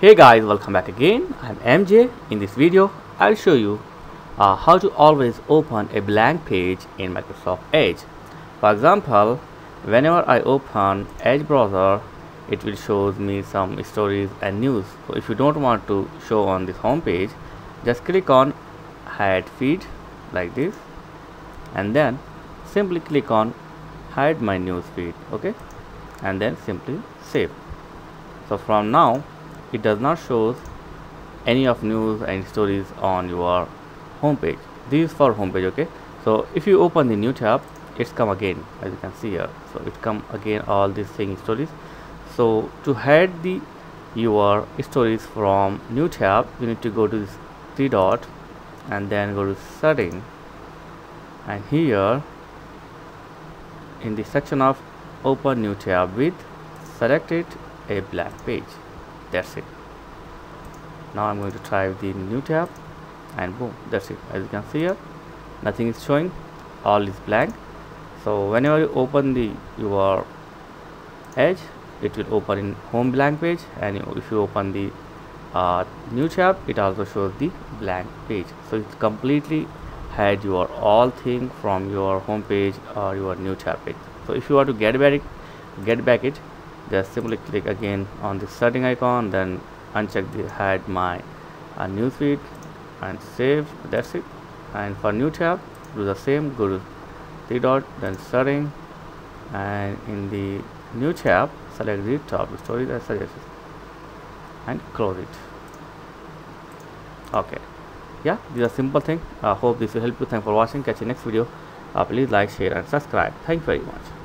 Hey guys, welcome back again. I'm MJ. In this video, I'll show you uh, how to always open a blank page in Microsoft Edge. For example, whenever I open Edge browser, it will show me some stories and news. So if you don't want to show on this home page, just click on hide feed like this and then simply click on hide my news feed okay and then simply save so from now it does not show any of news and stories on your homepage. this is for home page okay? So if you open the new tab it's come again as you can see here. So it come again all these thing stories. So to hide the your stories from new tab you need to go to this three dot and then go to setting. And here in the section of open new tab with selected a blank page that's it. Now I'm going to try the new tab and boom that's it. As you can see here nothing is showing all is blank. So whenever you open the your edge it will open in home blank page and if you open the uh, new tab it also shows the blank page. So it's completely hide your all thing from your home page or your new tab page. So if you want to get back it get back it just simply click again on the setting icon then uncheck the hide my uh, newsfeed and save. That's it. And for new tab do the same. Go to three dot then setting. And in the new tab select the top story that and close it. Okay. Yeah these are simple thing. I uh, hope this will help you. Thanks for watching. Catch you next video. Uh, please like share and subscribe. Thank you very much